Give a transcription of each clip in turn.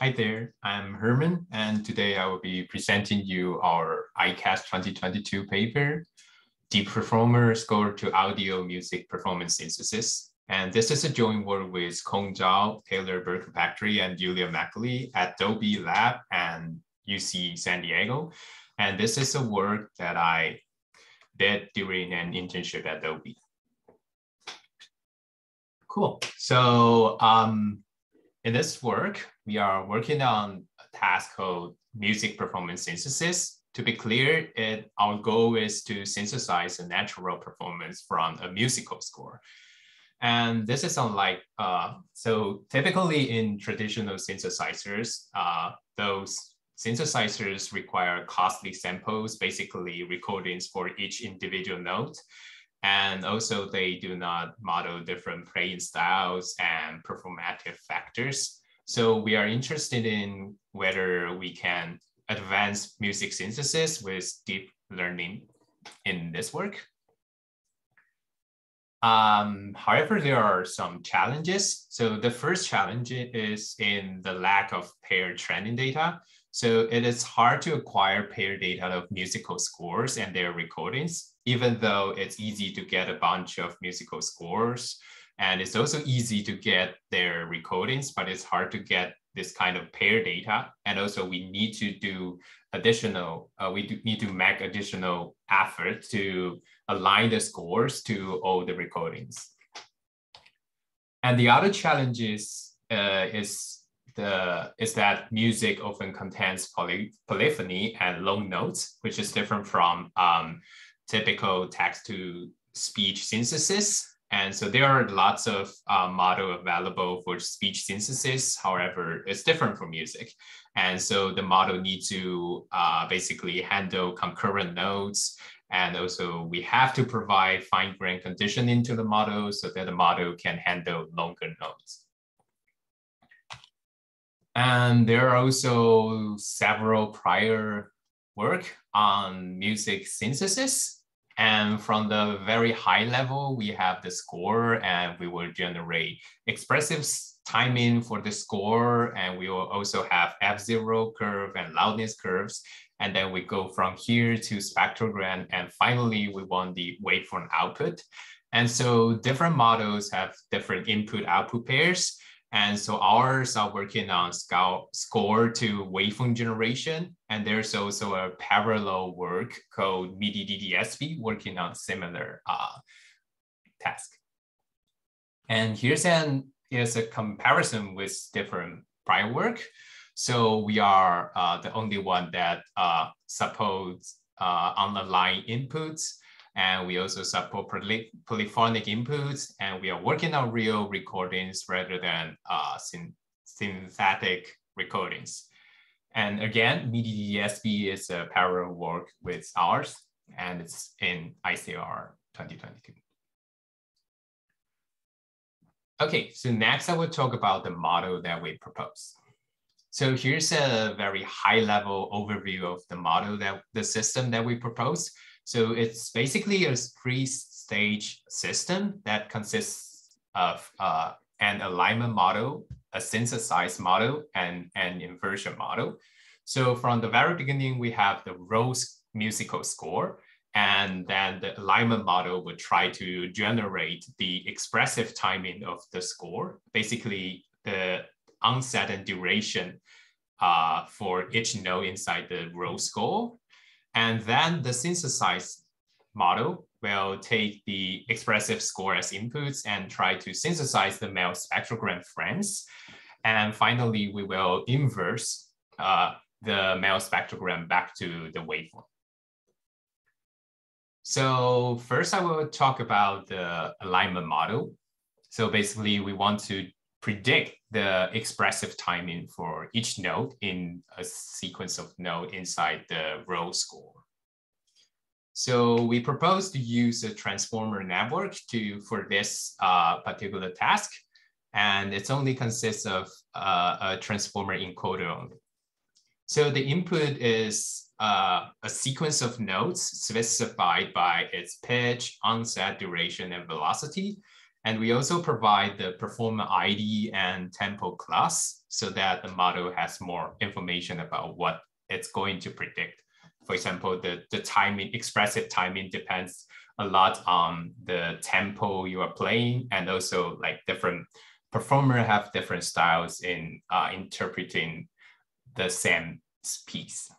Hi there, I'm Herman, and today I will be presenting you our ICASSP 2022 paper, Deep Performer Score to Audio Music Performance Synthesis. And this is a joint work with Cong Zhou, Taylor Berg-Kirkpatrick, and Julian McAuley at Adobe Lab and UC San Diego. And this is a work that I did during an internship at Adobe. Cool. So um, in this work, we are working on a task called music performance synthesis. To be clear, it, our goal is to synthesize a natural performance from a musical score. And this is unlike, uh, so typically in traditional synthesizers, uh, those synthesizers require costly samples, basically recordings for each individual note. And also they do not model different playing styles and performative factors. So we are interested in whether we can advance music synthesis with deep learning in this work. Um, however, there are some challenges. So the first challenge is in the lack of pair training data. So it is hard to acquire pair data of musical scores and their recordings, even though it's easy to get a bunch of musical scores and it's also easy to get their recordings, but it's hard to get this kind of pair data. And also we need to do additional, uh, we do need to make additional effort to align the scores to all the recordings. And the other challenge is, uh, is the is that music often contains poly, polyphony and long notes, which is different from um, typical text to speech synthesis. And so there are lots of uh, model available for speech synthesis. However, it's different for music. And so the model needs to uh, basically handle concurrent notes. And also we have to provide fine grained conditioning to the model so that the model can handle longer notes. And there are also several prior work on music synthesis and from the very high level, we have the score and we will generate expressive timing for the score. And we will also have F0 curve and loudness curves. And then we go from here to spectrogram. And finally, we want the waveform output. And so different models have different input output pairs. And so ours are working on score to waveform generation. And there's also a parallel work called MIDI DDSP working on similar uh, task. And here's an here's a comparison with different prior work. So we are uh, the only one that uh, supports uh, line inputs and we also support poly polyphonic inputs, and we are working on real recordings rather than uh, syn synthetic recordings. And again, MIDI DDSP is a parallel work with ours, and it's in ICLR 2022. Okay, so next I will talk about the model that we propose. So here's a very high level overview of the model that the system that we propose. So it's basically a three-stage system that consists of uh, an alignment model, a synthesized model, and an inversion model. So from the very beginning, we have the raw musical score, and then the alignment model would try to generate the expressive timing of the score, basically the onset and duration uh, for each note inside the raw score. And then the synthesized model will take the expressive score as inputs and try to synthesize the mel spectrogram frames. And finally, we will inverse uh, the mel spectrogram back to the waveform. So first I will talk about the alignment model. So basically we want to predict the expressive timing for each note in a sequence of note inside the raw score. So we propose to use a transformer network to for this uh, particular task. And it only consists of uh, a transformer encoder only. So the input is uh, a sequence of notes specified by its pitch, onset, duration, and velocity. And we also provide the performer ID and tempo class. so that the model has more information about what it's going to predict. For example, the, the timing, expressive timing depends a lot on the tempo you are playing and also like different performer have different styles in uh, interpreting the same piece.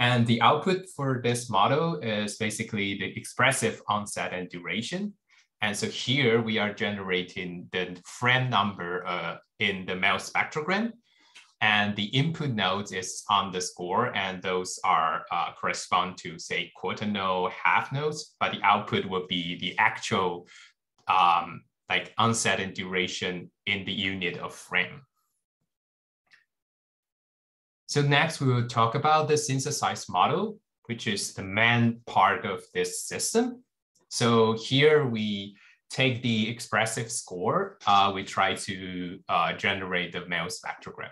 And the output for this model is basically the expressive onset and duration. And so here we are generating the frame number uh, in the MEL spectrogram. And the input notes is on the score, and those are uh, correspond to say quarter note, half notes, but the output will be the actual um, like and duration in the unit of frame. So next we will talk about the synthesized model, which is the main part of this system. So here we take the expressive score, uh, we try to uh, generate the MEL spectrogram.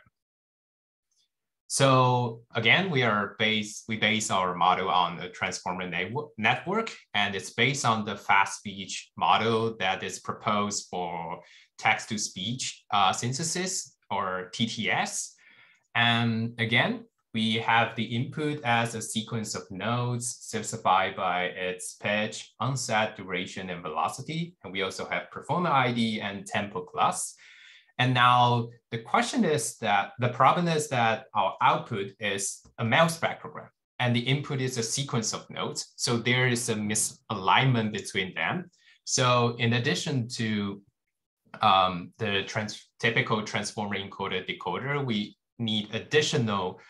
So again, we are based, we base our model on a transformer network, and it's based on the FastSpeech model that is proposed for text to speech uh, synthesis or TTS. And again, we have the input as a sequence of notes specified by its pitch, onset, duration, and velocity. And we also have performer ID and tempo class. And now the question is that the problem is that our output is a MEL spectrogram and the input is a sequence of notes. So there is a misalignment between them. So in addition to um, the trans typical transformer encoder decoder, we need additional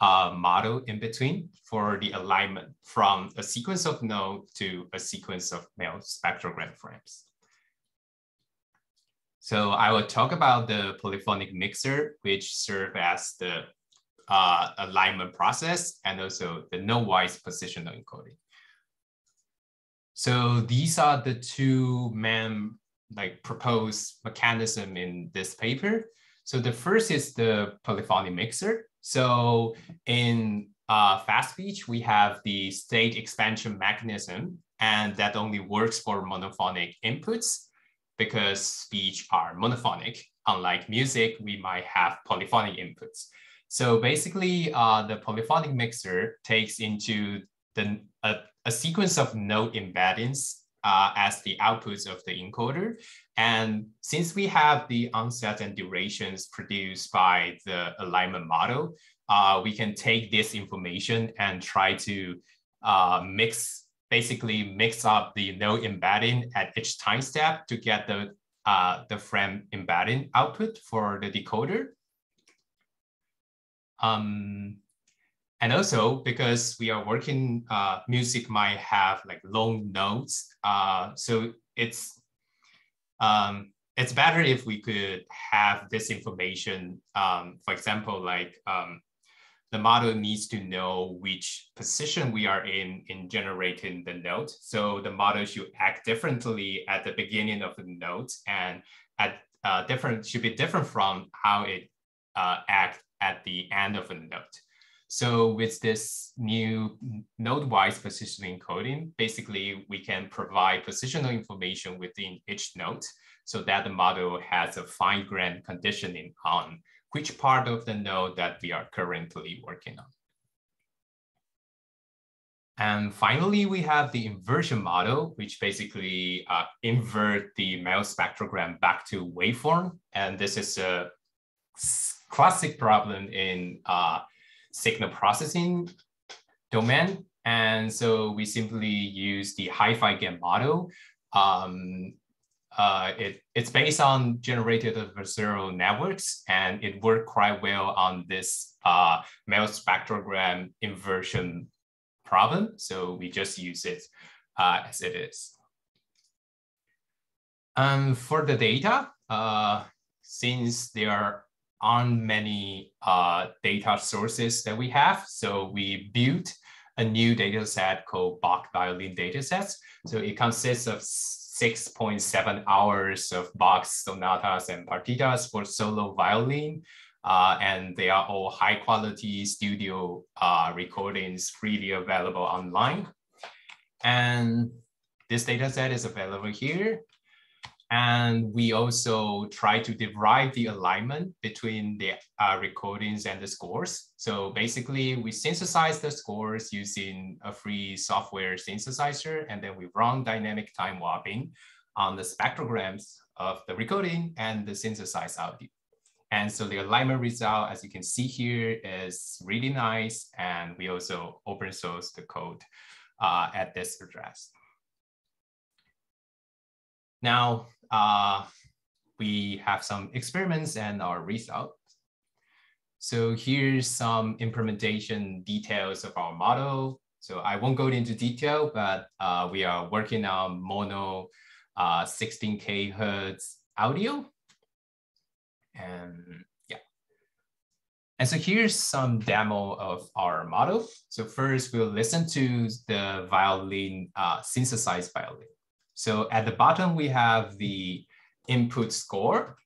uh, model in between for the alignment from a sequence of note to a sequence of MEL spectrogram frames. So I will talk about the polyphonic mixer, which serve as the uh, alignment process and also the note-wise positional encoding. So these are the two main like proposed mechanism in this paper. So the first is the polyphonic mixer. So in uh, FastSpeech, we have the state expansion mechanism, and that only works for monophonic inputs because speech are monophonic. Unlike music, we might have polyphonic inputs. So basically, uh, the polyphonic mixer takes into the, a, a sequence of note embeddings uh, as the outputs of the encoder. And since we have the onset and durations produced by the alignment model, uh, we can take this information and try to uh, mix, basically mix up the note embedding at each time step to get the, uh, the frame embedding output for the decoder. Um, and also because we are working, uh, music might have like long notes. Uh, so it's, um, it's better if we could have this information, um, for example, like um, the model needs to know which position we are in in generating the note. So the model should act differently at the beginning of the note and at uh, different should be different from how it uh, act at the end of a note. So with this new note-wise positioning encoding, basically we can provide positional information within each note so that the model has a fine-grained conditioning on which part of the note that we are currently working on. And finally, we have the inversion model, which basically uh, invert the MEL spectrogram back to waveform. And this is a classic problem in uh, signal processing domain. And so we simply use the hi-fi model. Um, uh, it, it's based on generated adversarial networks and it worked quite well on this uh, MEL spectrogram inversion problem. So we just use it uh, as it is. Um, for the data, uh, since there aren't many uh, data sources that we have. So we built a new data set called Bach violin datasets. So it consists of 6.7 hours of Bach sonatas and partitas for solo violin. Uh, and they are all high quality studio uh, recordings freely available online. And this data set is available here. And we also try to derive the alignment between the uh, recordings and the scores. So basically we synthesize the scores using a free software synthesizer, and then we run dynamic time warping on the spectrograms of the recording and the synthesized audio. And so the alignment result, as you can see here, is really nice. And we also open source the code uh, at this address. Now, uh, we have some experiments and our results. So here's some implementation details of our model. So I won't go into detail, but uh, we are working on mono uh, 16K hertz audio. And yeah. And so here's some demo of our model. So first we'll listen to the violin, uh, synthesized violin. So at the bottom, we have the input score,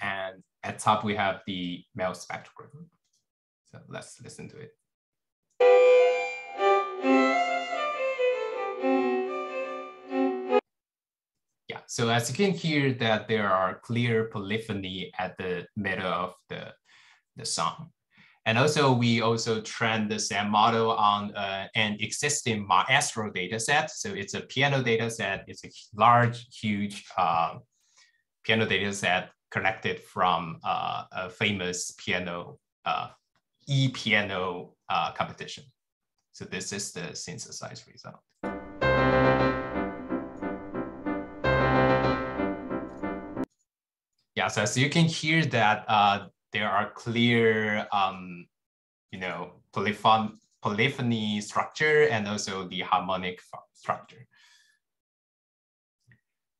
and at top, we have the mel spectrogram. So let's listen to it. Yeah, so as you can hear that there are clear polyphony at the middle of the, the song. And also, we also trained the same model on uh, an existing Maestro data set. So it's a piano data set. It's a large, huge uh, piano data set collected from uh, a famous piano, uh, e-piano uh, competition. So this is the synthesized result. Yeah, so as you can hear that uh, there are clear, um, you know, polyphon polyphony structure and also the harmonic structure.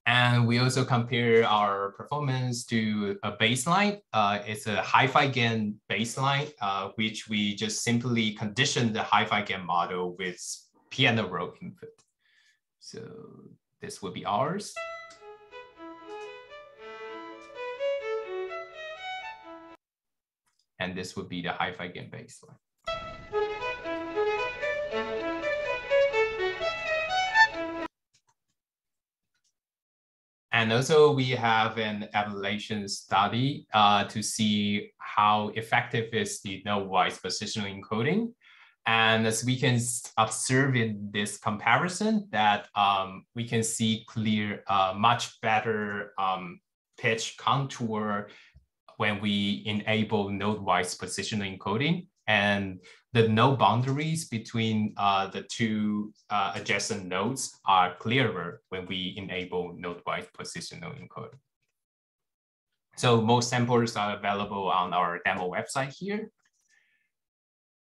And we also compare our performance to a baseline. Uh, it's a HiFi-GAN baseline, uh, which we just simply condition the HiFi-GAN model with piano roll input. So this will be ours. And this would be the HiFi-GAN baseline. And also we have an evaluation study uh, to see how effective is the note-wise positional encoding. And as we can observe in this comparison that um, we can see clear, uh, much better um, pitch contour when we enable note-wise positional encoding and the note boundaries between uh, the two uh, adjacent notes are clearer when we enable note-wise positional encoding. So most samples are available on our demo website here.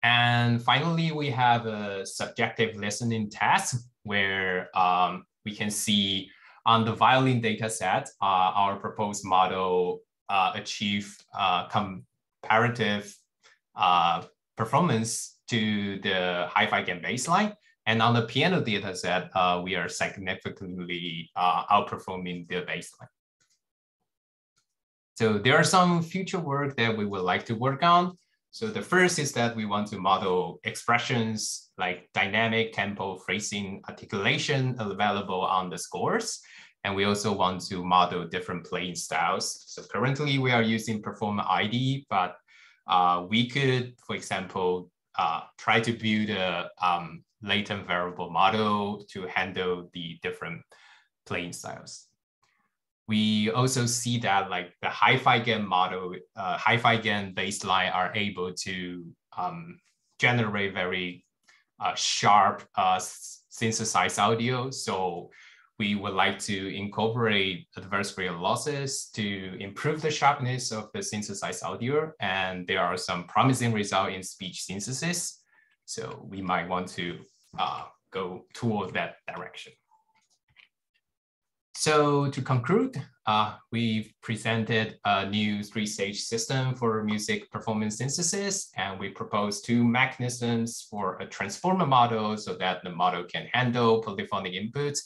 And finally, we have a subjective listening test where um, we can see on the violin data set, uh, our proposed model uh, achieve uh, comparative uh, performance to the HiFi-GAN baseline. And on the piano data set, uh, we are significantly uh, outperforming the baseline. So there are some future work that we would like to work on. So the first is that we want to model expressions like dynamic, tempo, phrasing, articulation available on the scores. And we also want to model different playing styles. So currently we are using Performer ID, but uh, we could, for example, uh, try to build a um, latent variable model to handle the different playing styles. We also see that like the HiFi-GAN model, uh, HiFi-GAN baseline are able to um, generate very uh, sharp uh, synthesized audio. So we would like to incorporate adversarial losses to improve the sharpness of the synthesized audio. And there are some promising results in speech synthesis. So we might want to uh, go toward that direction. So to conclude, uh, we've presented a new three-stage system for music performance synthesis, and we propose two mechanisms for a transformer model so that the model can handle polyphonic inputs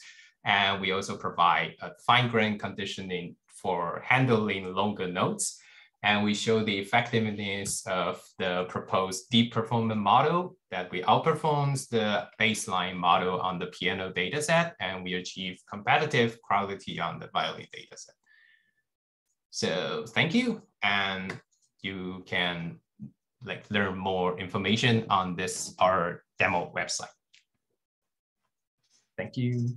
and we also provide a fine grain conditioning for handling longer notes. and we show the effectiveness of the proposed deep performance model that we outperforms the baseline model on the piano dataset, and we achieve competitive quality on the violin dataset. So thank you, and you can like learn more information on this our demo website. Thank you.